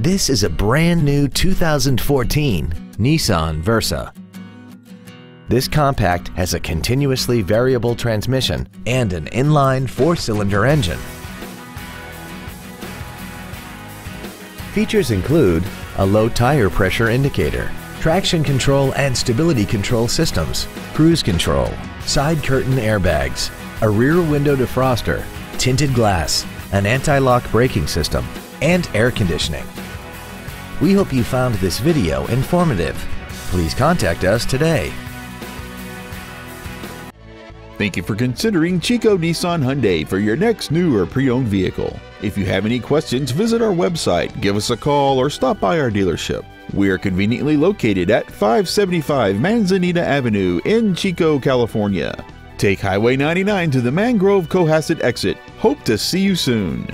This is a brand new 2014 Nissan Versa. This compact has a continuously variable transmission and an inline four-cylinder engine. Features include a low tire pressure indicator, traction control and stability control systems, cruise control, side curtain airbags, a rear window defroster, tinted glass, an anti-lock braking system, and air conditioning. We hope you found this video informative. Please contact us today. Thank you for considering Chico Nissan Hyundai for your next new or pre-owned vehicle. If you have any questions, visit our website, give us a call, or stop by our dealership. We are conveniently located at 575 Manzanita Avenue in Chico, California. Take Highway 99 to the Mangrove Cohasset exit. Hope to see you soon.